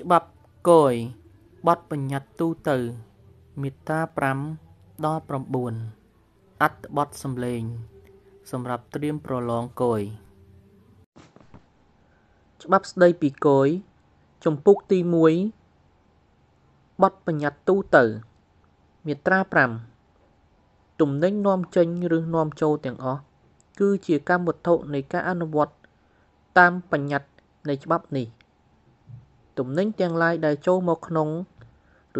ច្បាប់គយបទបញ្ញត្តិទូទៅមាត្រា5ដល់9អត្ថបទសំឡេង សម្រាប់ត្រៀមប្រឡងគយច្បាប់ស្តីពីគយជំពូកទី1បទបញ្ញត្តិទូទៅមាត្រា5ទំនិញនាំចេញឬនាំចូលទាំងអស់គឺជាកម្មវត្ថុនៃការអនុវត្តតាមបញ្ញត្តិនៃច្បាប់នេះ ទំនិញទាំងឡាយដែលចូលមកក្នុង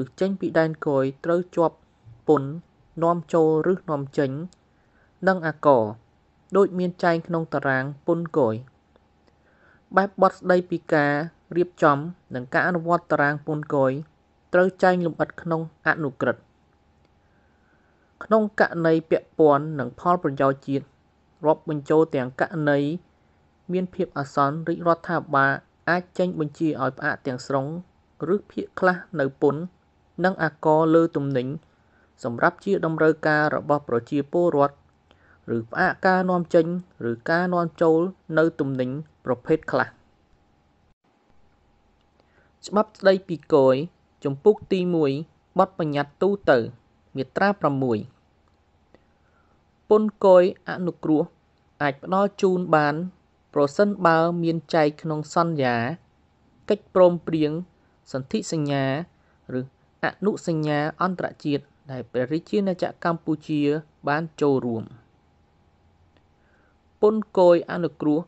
ឬចេញពីដែនគយត្រូវជាប់ពន្ធនាំចូលឬនាំចេញ និងអាករ ដូចមានចែងក្នុងតារាងពន្ធគយបែបបទស្ដីពីការរៀបចំ និងការអនុវត្តតារាងពន្ធគយត្រូវចែងលម្អិតក្នុងអនុក្រឹត្យក្នុងករណីពាក់ព័ន្ធនឹងផលប្រយោជន៍ជាតិរាប់បញ្ចូលទាំងករណីមានភាពអាសន្នរាជរដ្ឋាភិបាល អាចចេញបញ្ជាឲ្យផ្អាកទាំងស្រុង ឬភាគខ្លះនៅពន្ធនិងអាករលើទំនិញសម្រាប់ជាតម្រូវការរបស់ប្រជាពលរដ្ឋឬផ្អាកការនាំចេញ ឬការនាំចូលនៅទំនិញប្រភេទខ្លះច្បាប់ស្តីពីគយចំពុកទី1បទបញ្ញត្តិទូទៅ មាត្រា6ពន្ធគយអនុគ្រោះអាចផ្ដល់ជូនបាន ប្រសិនបើមានចែកក្នុងសន្យា កិច្ចព្រមព្រៀងសន្ធិសញ្ញា ឬអនុសញ្ញាអន្តរជាតិដែលព្រះរាជាណាចក្រកម្ពុជាបានចូលរួមពន្ធគយអនុគ្រោះ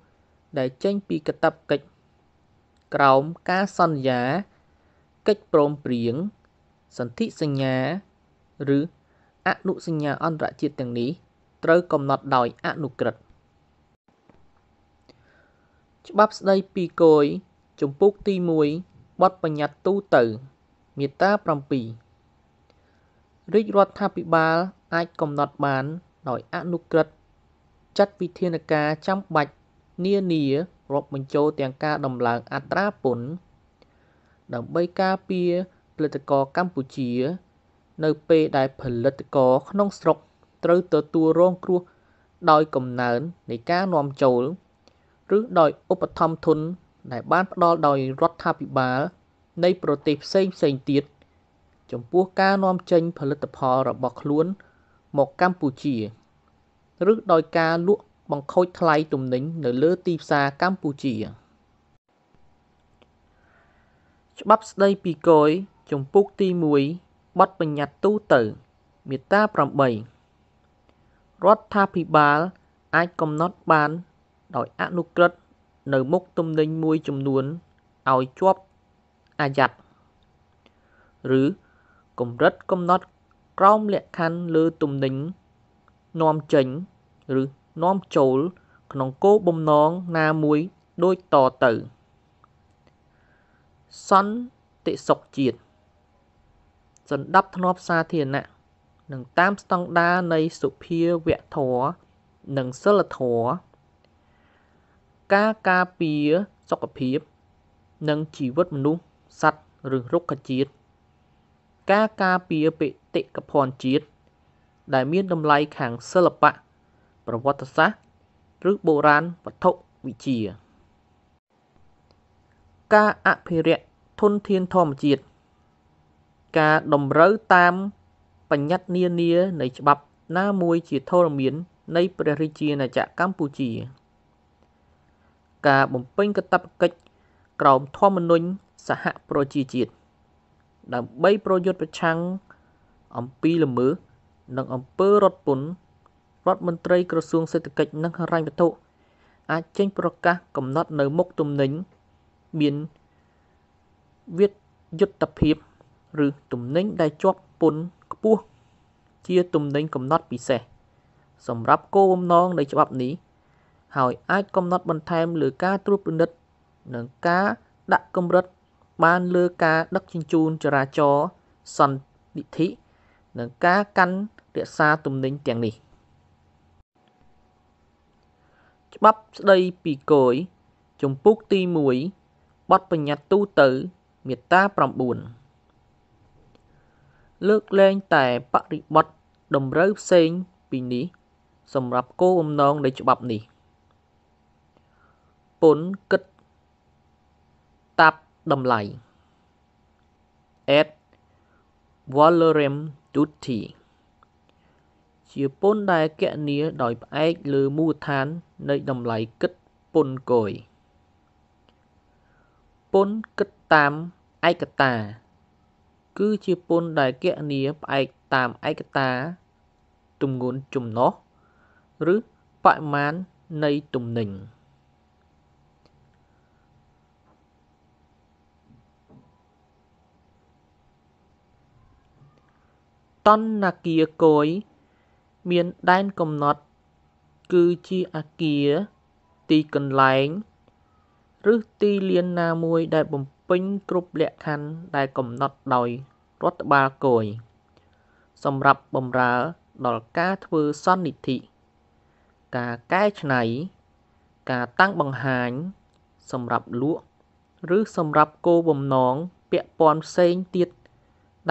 ដែលចេញពីកាតព្វកិច្ចក្រោមការសន្យា កិច្ចព្រមព្រៀងសន្ធិសញ្ញា ឬអនុសញ្ញាអន្តរជាតិទាំងនេះត្រូវកំណត់ដោយអនុក្រឹត្យ ច្បាប់ស្តីពីគយ ជំពូកទី1បទបញ្ញត្តិទូទៅ មាត្រា7រាជរដ្ឋាភិបាលអាចកំណត់បាន ដោយអនុក្រឹត្យចាត់វិធានការចាំបាច់នានារាប់បញ្ចូលទាំងការដំឡើងអត្រាពន្ធដើម្បីការពារផលិតករកម្ពុជា នៅពេលដែលផលិតករក្នុងស្រុកត្រូវទទួលរងគ្រោះដោយកំណើននៃការនាំចូល ឬដោយឧបត្ថម្ភធនដែលបានផ្ដល់ដោយរដ្ឋាភិបាលនៃប្រទេសផ្សេងផ្សេងទៀតចំពោះការនាំចេញផលិតផលរបស់ខ្លួនមកកម្ពុជាឬដោយការលក់បង្ខូចថ្លៃទំនិញនៅលើទីផ្សារកម្ពុជា ច្បាប់ស្តីពីគយជំពូកទី1បទបញ្ញត្តិទូទៅ មាត្រា8រដ្ឋាភិបាលអាចកំណត់បាន ដោយអនុក្រឹត្យនៅមុខទំនិញមួយចំនួនឲ្យជាប់អាយ៉ាត់ឬកម្រិតកំណត់ក្រោមលក្ខខណ្ឌលើទំនិញនាំចេញឬនាំចូល ក្នុងគោលបំណងណាមួយដូចតទៅសន្តិសុខជាតិសន្តិភាពសាធារណៈនិងតាមស្តង់ដារនៃសុភាវធម៌និងសិលធម៌ ការការពារសុខភាព និងជីវិតមនុស្ស សត្វ ឬរុក្ខជាតិ ការការពារបេតិកភណ្ឌជាតិ ដែលមានតម្លៃខាងសិល្បៈ ប្រវត្តិសាស្ត្រ ឬបុរាណវត្ថុវិទ្យា ការអភិរក្សធនធានធម្មជាតិ ការតម្រូវតាមបញ្ញត្តិនានានៃច្បាប់ណាមួយជាធរមាននៃព្រះរាជាណាចក្រកម្ពុជា ការបំពេញកាតព្វកិច្ចក្រោមធម្មនុញ្ញសហប្រជាជាតិដើម្បីប្រយុទ្ធប្រឆាំងអំពីល្មើសនិងអំពើរត់ពន្ធរដ្ឋមន្ត្រីក្រសួងសេដ្ឋកិច្ចនិងហិរញ្ញវត្ថុអាចចេញប្រកាសកំណត់នៅមុខទំនិញមានវិទ្យុទ្ធភាពឬទំនិញដែលជាប់ពន្ធខ្ពស់ជាទំនិញកំណត់ពិសេសសម្រាប់គោលបំណងនៃច្បាប់នេះ ហើយអាចកំណត់បន្ថែមលើការត្រួតពិនិត្យនិងការដាក់កម្រិតបានលើការដឹកជញ្ជូនចរាចរណ៍សន្តិធិនិងការកាន់រក្សាទំនិញទាំងនេះ ច្បាប់ស្តីពីគយជំពូកទី1បទបញ្ញត្តិទូទៅមាត្រា9លើកលែងតែបរិបទតម្រូវផ្សេងពីនេះ សម្រាប់គោលបំណងនៃច្បាប់នេះ ពន្ធគិតតាប់តម្លៃ ad valorem duty ជាពន្ធដែលគណនាដោយផ្អែកលើមូលដ្ឋាននៃតម្លៃគិតពន្ធគយពន្ធគិតតាមឯកតា គឺជាពន្ធដែលគណនាផ្អែកតាមឯកតាទម្ងន់ចំណុះឬបរិមាណនៃទំនិញ តណ្ហាគារគយ មានដែនកំណត់ គឺជាអគារ ទីកន្លែង ឬទីលានណាមួយដែលបំពេញគ្រប់លក្ខខណ្ឌដែលកំណត់ដោយរដ្ឋបាលគយ សម្រាប់បម្រើដល់ការធ្វើសន្និធិ ការកែច្នៃ ការតាំងបង្ហាញ សម្រាប់លក់ឬសម្រាប់គោលបំណងពាក់ព័ន្ធផ្សេងទៀត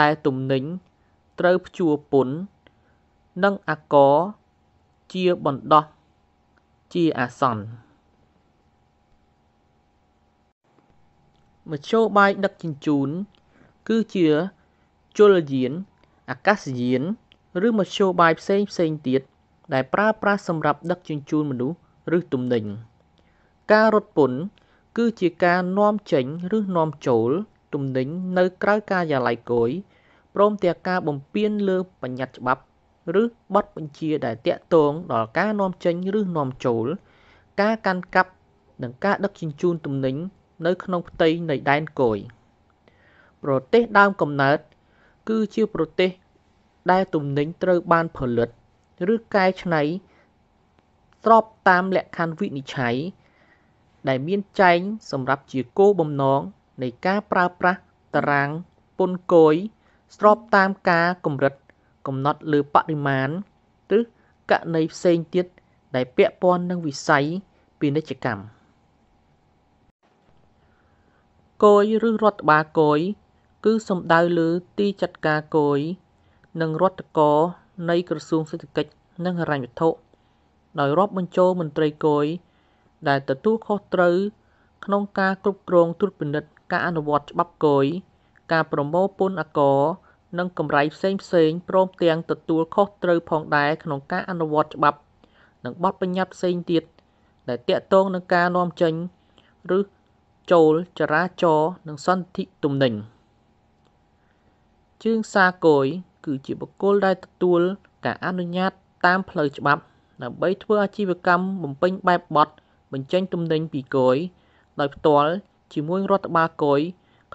ដែលទំនិញ ត្រូវព្យួរពន្ធនិងអាករជាបណ្ដោះជាអាសន្នមធ្យោបាយដឹកជញ្ជូន គឺជាជលយានអាកាសយាន ឬមធ្យោបាយផ្សេងផ្សេងទៀតដែលប្រើប្រាស់សម្រាប់ដឹកជញ្ជូនមនុស្សឬទំនិញការរត់ពន្ធគឺជាការនាំចេញឬនាំចូល ទំនិញនៅក្រៅការិយាល័យគយ ព្រមទាំងការបំពានលើបញ្ញត្តិច្បាប់ ឬបទបញ្ជាដែលតាក់ទងដល់ការនាំចេញឬនាំចូល ការកាន់កាប់និងការដឹកជញ្ជូនទំនិញនៅក្នុងផ្ទៃនៃដែនគយប្រទេសដើមកំណើត គឺជាប្រទេសដែលទំនិញត្រូវបានផលិត ឬកែច្នៃស្របតាមលក្ខខណ្ឌវិនិច្ឆ័យដែលមានចែងសម្រាប់ជាគោលបំណងនៃការប្រើប្រាស់តារាងពន្ធគយ ស្របតាមការកម្រិតកំណត់លើបរិមាណឬករណីផ្សេងទៀតដែលពាក់ព័ន្ធនឹងវិស័យពាណិជ្ជកម្មគយឬរដ្ឋបាលគយគឺសំដៅលើទីចាត់ការគយនិងរដ្ឋកោនៃក្រសួងសេដ្ឋកិច្ចនិងហិរញ្ញវត្ថុដោយរាប់បញ្ចូលមន្ត្រីគយដែលទទួលខុសត្រូវក្នុងការគ្រប់គ្រងត្រួតពិនិត្យការអនុវត្តច្បាប់គយ ការប្រមូលពន្ធអាករ និងកម្រៃផ្សេងផ្សេងព្រមទាំងទទួលខុសត្រូវផងដែរក្នុងការអនុវត្តច្បាប់ និងបទបញ្ញត្តិផ្សេងទៀត ដែលតាក់ទងនឹងការនាំចេញ ឬចូល ចរាចរណ៍ និងសន្តិទំនិញជើងសាគយគឺជាបុគ្គលដែលទទួលការអនុញ្ញាតតាមផ្លូវច្បាប់ ដើម្បីធ្វើអាជីវកម្មបំពេញបែបបទបញ្ចេញទំនិញពីគយ ដោយផ្ទាល់ជាមួយរដ្ឋបាលគយ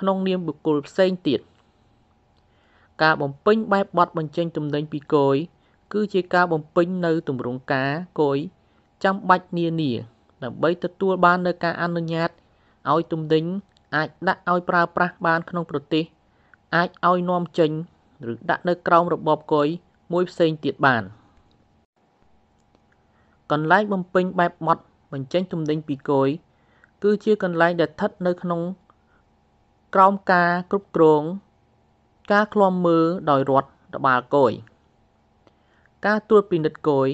ក្នុងនាមបុគ្គលផ្សេងទៀត។ការបំពេញបែបបទបញ្ចេញទំនិញពីគយគឺជាការបំពេញនៅទម្រង់ការគយចាំបាច់នានាដើម្បីទទួលបាននូវការអនុញ្ញាតឲ្យទំនិញអាចដាក់ឲ្យប្រើប្រាស់បានក្នុងប្រទេស អាចឲ្យនាំចេញ ឬដាក់នៅក្រោមរបបគយមួយផ្សេងទៀតបាន កន្លែងបំពេញបែបបទបញ្ចេញទំនិញពីគយគឺជាកន្លែងដែលស្ថិតនៅក្នុង ក្រោមការគ្រប់គ្រង ការឃ្លាំមើលដោយរដ្ឋបាលគយ ការត្រួតពិនិត្យគយ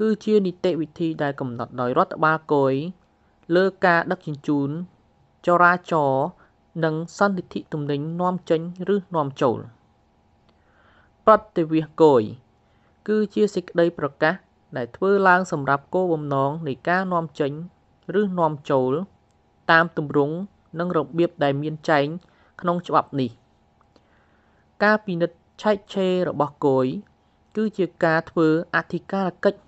គឺជានីតិវិធីដែលកំណត់ដោយរដ្ឋបាលគយ លើការដឹកជញ្ជូន ចរាចរណ៍ និងសន្តិធិទំនិញនាំចេញឬនាំចូល ប្រតិវាសគយ គឺជាសេចក្តីប្រកាសដែលធ្វើឡើងសម្រាប់គោលបំណងនៃការនាំចេញ ឬនាំចូល តាមទម្រង់ និងរបៀបដែលមានចែងក្នុងច្បាប់នេះ។ការពិនិត្យឆែកឆេររបស់គយ គឺជាការធ្វើអធិការកិច្ច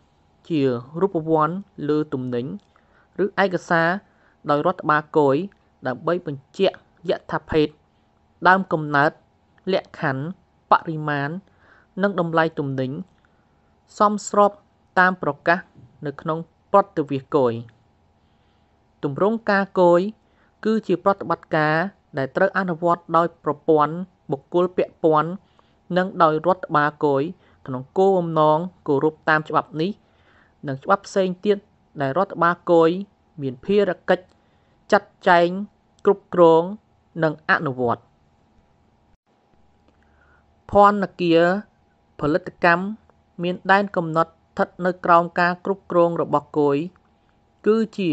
ជារូបវន្តលើទំនិញ ឬឯកសារដោយរដ្ឋបាលគយ ដើម្បីបញ្ជាក់យថាភេទដើមកំណើតលក្ខខណ្ឌបរិមាណនិងតម្លៃទំនិញ សមស្របតាមប្រកាសនៅក្នុងប្រតិវាសគយទម្រង់ការគយ គឺជាប្រតិបត្តិការដែលត្រូវអនុវត្តដោយប្រព័ន្ធបុគ្គលពាក់ព័ន្ធ និងដោយរដ្ឋបាលគយក្នុងគោលបំណងគោរពតាមច្បាប់នេះ និងច្បាប់ផ្សេងទៀតដែលរដ្ឋបាលគយមានភារកិច្ចចាត់ចែងគ្រប់គ្រង និងអនុវត្តភ័ណ្ឌគារផលិតកម្មមានដែនកំណត់ស្ថិតនៅក្រោមការគ្រប់គ្រងរបស់គយគឺជា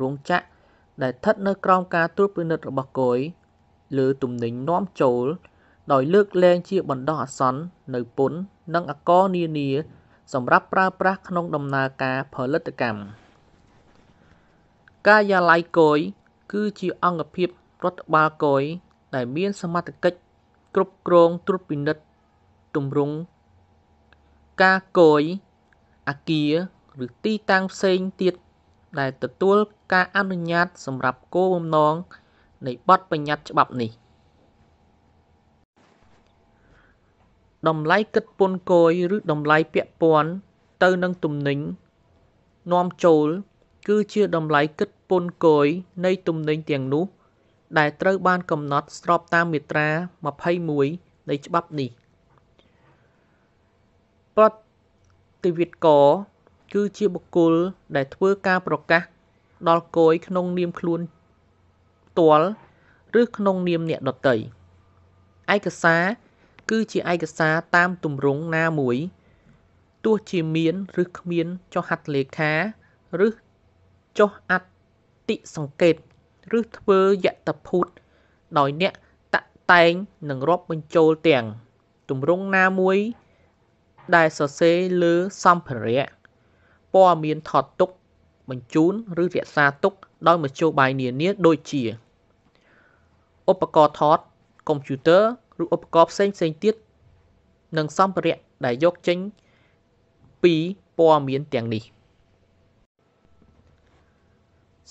រោងចក្រ ដែលស្ថិតនៅក្រោមការត្រួតពិនិត្យរបស់គយលើទំនិញនាំចូល ដោយលើកលែងជាបណ្ដោះអាសន្ននៅពន្ធនិងអាករនានាសម្រាប់ប្រើប្រាស់ក្នុងដំណើរការផលិតកម្មការិយាល័យគយគឺជាអង្គភាពរដ្ឋបាលគយដែលមានសមត្ថកិច្ចគ្រប់គ្រងត្រួតពិនិត្យទម្រង់ការគយអគារឬទីតាំងផ្សេងទៀតដែលទទួល ការអនុញ្ញាតសម្រាប់គោលបំណងនៃបទបញ្ញត្តិច្បាប់នេះតម្លៃគិតពន្ធគយឬតម្លៃពាក់ព័ន្ធទៅនឹងទំនិញនាំចូលគឺជាតម្លៃគិតពន្ធគយនៃទំនិញទាំងនោះ ដែលត្រូវបានកំណត់ស្របតាមមាត្រា21នៃច្បាប់នេះប្រតិវិតកគឺជាបុគ្គលដែលធ្វើការប្រកាស ដល់គយក្នុងនាមខ្លួនផ្ទាល់ឬក្នុងនាមអ្នកដទៃឯកសារគឺជាឯកសារតាមទម្រង់ណាមួយទោះជាមានឬគ្មានចុះហត្ថលេខាឬចុះអតិសង្កេត ឬធ្វើយតភូតដោយអ្នកតាក់តែងនិងរាប់បញ្ចូលទាំងទម្រង់ណាមួយ ដែលសរសេរលើសម្ភារៈព័ត៌មានថតទុក បញ្ជូន ឬរក្សាទុក ដោយមធ្យោបាយនានាដូចជាឧបករណ៍ថតកុំព្យូទ័រឬឧបករណ៍ផ្សេងផ្សេងទៀតនិងសម្ភារៈដែលយកចេញពីព័ត៌មានទាំងនេះ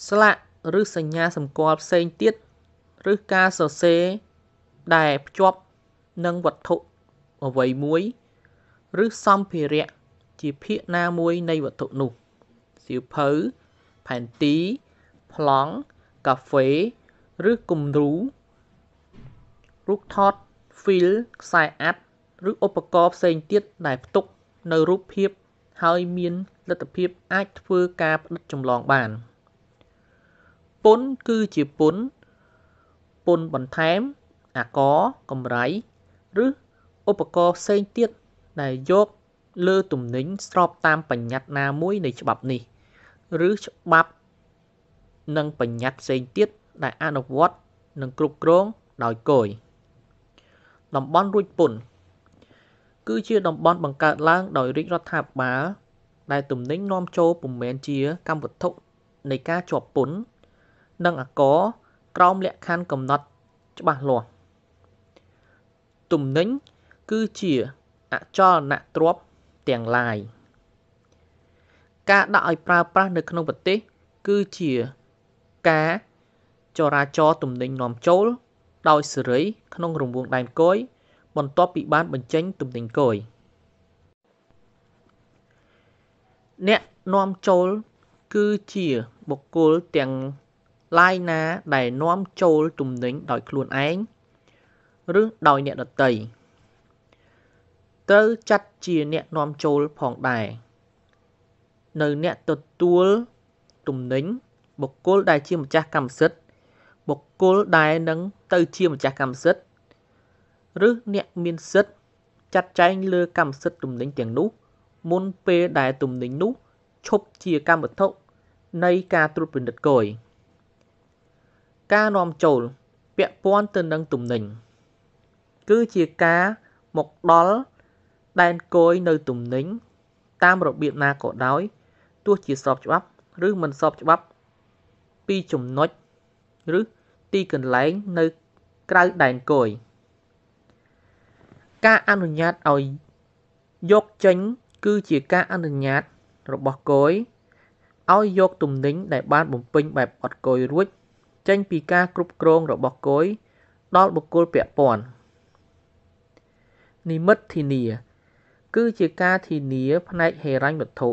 ស្លាកឬសញ្ញាសម្គាល់ផ្សេងទៀតឬការសរសេរដែលភ្ជាប់នឹងវត្ថុអ្វីមួយ ឬសម្ភារៈជាភាគណាមួយនៃវត្ថុនោះ សៀវភៅផែនទី ប្លង់កាហ្វេ ឬគំរូរូបថតហ្វីលខ្សែអាត់ឬឧបករណ៍ផ្សេងទៀតដែលផ្ទុកនៅរូបភាពហើយមានលទ្ធភាពអាចធ្វើការផ្ដិតចម្លងបានពន្ធគឺជាពន្ធពន្ធបន្ថែម អាករកម្រៃឬឧបករណ៍ផ្សេងទៀតដែលយកលើទំនិញស្របតាមបញ្ញត្តិណាមួយនៃច្បាប់នេះ ឬច្បាប់និងបញ្ញត្តិផ្សេងទៀតដែលអនុវត្តនិងគ្រប់គ្រងដោយគយតំបន់រួចពន្ធគឺជាតំបន់បង្កើតឡើងដោយរាជរដ្ឋាភិបាលដែលទំនិញនាំចូលពុំមែនជាកម្មវត្ថុនៃការជាប់ពន្ធនិងអាករក្រោមលក្ខខណ្ឌកំណត់ច្បាស់លាស់ទំនិញគឺជាអចលនទ្រព្យទាំងឡាយ ការដាក់ឲ្យប្រើប្រាស់នៅក្នុងប្រទេស គឺជាការចរាចរទំនិញនាំចូល ដោយសេរី ក្នុងរង្វង់ដែនគយបន្ទាប់ពីបានបញ្ចេញទំនិញគយអ្នកនាំចូល គឺជាបុគ្គលទាំងឡាយណាដែលនាំចូលទំនិញដោយខ្លួនឯងឬដោយអ្នកដទៃត្រូវចាត់ជាអ្នកនាំចូលផងដែរ នៅអ្នកទទួលទំនិញបុគ្គលដែលជាម្ចាស់កម្មសិទ្ធិបុគ្គលដែលនឹងទៅជាម្ចាស់កម្មសិទ្ធិឬអ្នកមានសិទ្ធិចាត់ចែងលើកម្មសិទ្ធិទំនិញទាំងនោះ មុនពេលដែលទំនិញនោះឈប់ជាកម្មវត្ថុនៃការត្រួតពិនិត្យគយការនាំចូលពាក់ព័ន្ធទៅនឹងទំនិញគឺជាការមកដល់ដែនគយនៅទំនិញតាមរបៀបណាក៏ដោយ ទោះជាស្របច្បាប់ ឬមិនស្របច្បាប់ពីចំណុចឬទីកន្លែងនៅក្រៅដែនគយការអនុញ្ញាតឲ្យយកចេញ គឺជាការអនុញ្ញាតរបស់គយឲ្យយកទំនិញដែលបានបំពេញបែបអត់គយរួច ចេញពីការគ្រប់គ្រងរបស់គយដល់បុគ្គលពាក់ព័ន្ធនិមិត្តធានា គឺជាការធានាផ្នែកហិរញ្ញវត្ថុ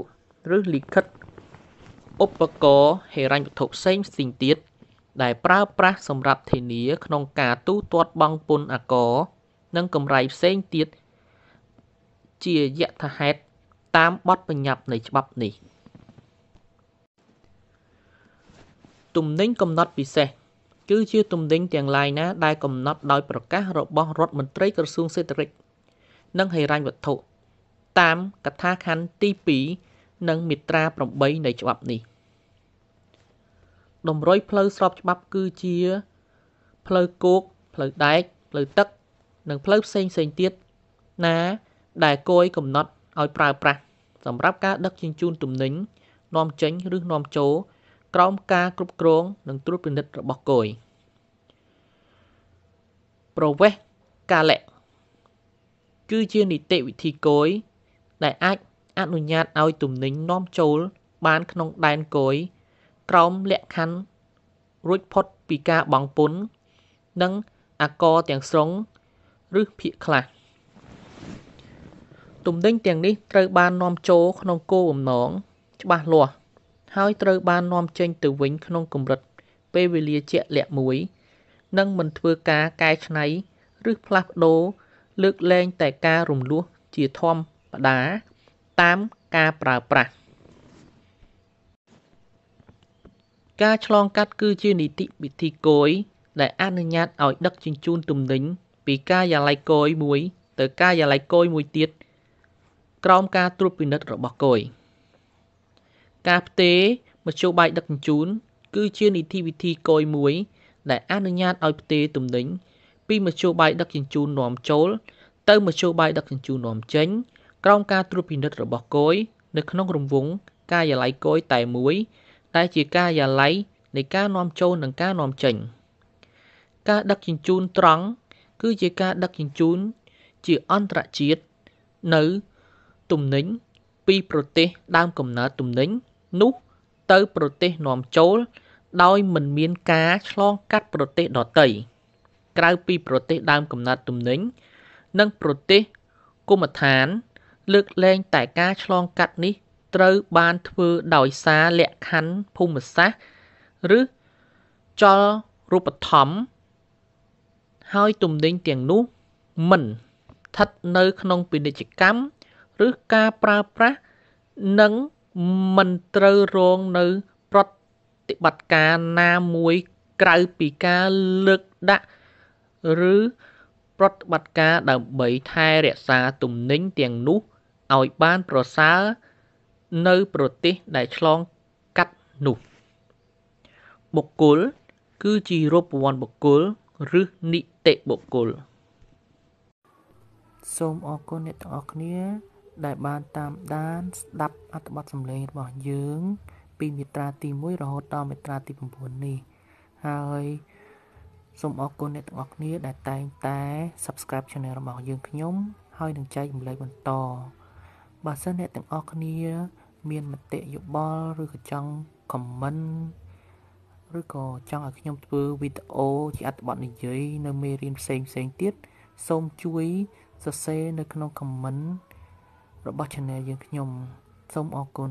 ឬលិខិតឧបករណ៍ហិរញ្ញវត្ថុផ្សេងផ្សេងទៀតដែលប្រើប្រាស់សម្រាប់ធានាក្នុងការទូទាត់បង់ពន្ធអាករនិងកម្រៃផ្សេងទៀតជាយថាហេតុតាមបទបញ្ញត្តិនៃច្បាប់នេះ ទំនិញកំណត់ពិសេសគឺជាទំនិញទាំងឡាយណាដែលកំណត់ដោយប្រកាសរបស់រដ្ឋមន្ត្រីក្រសួងសេដ្ឋកិច្ចនិងហិរញ្ញវត្ថុតាមកថាខណ្ឌទី2 និងមាត្រា8នៃច្បាប់នេះតម្រុយផ្លូវស្របច្បាប់គឺជា ផ្លូវគោកផ្លូវដែកផ្លូវទឹក និងផ្លូវផ្សេងផ្សេងទៀតណា ដែលគយកំណត់ឲ្យប្រើប្រាស់សម្រាប់ការដឹកជញ្ជូនទំនិញនាំចេញឬនាំចូលក្រោមការគ្រប់គ្រង និងត្រួតពិនិត្យរបស់គយប្រវេសកាលៈគឺជានីតិវិធីគយដែលអាច អនុញ្ញាតឲ្យទំនិញនាំចូលបានក្នុងដែនគយក្រោមលក្ខខណ្ឌរួចផុតពីការបង់ពន្ធនិងអាករទាំងស្រុងឬភាគខ្លះទំនិញទាំងនេះត្រូវបាននាំចូលក្នុងគោលបំណងច្បាស់លាស់ហើយត្រូវបាននាំចេញទៅវិញក្នុងកម្រិតពេលវេលាជាក់លាក់មួយនិងមិនធ្វើការកែច្នៃឬផ្លាស់ប្ដូរលើកលែងតែការរំលោះជាធម្មតា តាមការប្រើប្រាស់ការឆ្លងកាត់គឺជានីតិវិធីគយដែលអនុញ្ញាតឲ្យដឹកជញ្ជូនទំនិញពីការិយាល័យគយមួយទៅការិយាល័យគយមួយទៀតក្រោមការត្រួតពិនិត្យរបស់គយការផ្ទេរមធ្យោបាយដឹកជញ្ជូន គឺជានីតិវិធីគយមួយដែលអនុញ្ញាតឲ្យផ្ទេរទំនិញពីមធ្យោបាយដឹកជញ្ជូននាំចូល ទៅមធ្យោបាយដឹកជញ្ជូននាំចេញ ក្រោមការត្រួតពិនិត្យរបស់គយនៅក្នុងរង្វង់ការិយាល័យគយតែមួយដែលជាការិយាល័យនៃការនាំចូលនិងការនាំចេញ ការដឹកជញ្ជូនត្រង់គឺជាការដឹកជញ្ជូនជាអន្តរជាតិនៅទំនិញពីប្រទេសដើមកំណើតទំនិញនោះទៅប្រទេសនាំចូល ដោយមិនមានការឆ្លងកាត់ប្រទេសដទៃក្រៅពីប្រទេសដើមកំណើតទំនិញ និងប្រទេសគុំដ្ឋាន លើកលែងតែការឆ្លងកាត់នេះត្រូវបានធ្វើដោយសារលក្ខខណ្ឌភូមិសាស្ត្រឬចលរូបធម្មហើយទំនិញទាំងនោះមិនស្ថិតនៅក្នុងពាណិជ្ជកម្មឬការប្រើប្រាស់និងមិនត្រូវរងនៅប្រតិបត្តិការណាមួយក្រៅពីការលើកដាក់ឬប្រតិបត្តិការដើម្បីថែរក្សាទំនិញទាំងនោះ ឲ្យបានប្រសើរនៅប្រទេសដែលឆ្លងកាត់នោះ បុគ្គល គឺជារូបវ័ន្តបុគ្គលឬនីតិបុគ្គលសូមអរគុណអ្នកទាំងអស់គ្នា ដែលបានតាមដាន ស្ដាប់អត្ថបទសម្លេងរបស់យើង ពីមាត្រាទី1រហូតដល់មាត្រាទី9នេះហើយសូមអរគុណអ្នកទាំងអស់គ្នាដែលតែងតែ Subscribe Channel របស់យើងខ្ញុំ ហើយនឹងចែករំលែកបន្ត បើសិនអ្នកទាំងអស់គ្នា មានមតិយោបល់ឬក៏ចង់ comment ឬក៏ចង់ឲ្យខ្ញុំធ្វើវីដេអូជាអត្ថបទនិយាយនៅមេរៀនផ្សេងផ្សេងទៀតសូមជួយសរសេរនៅក្នុង comment របស់ Channel យើងខ្ញុំ សូមអរគុណ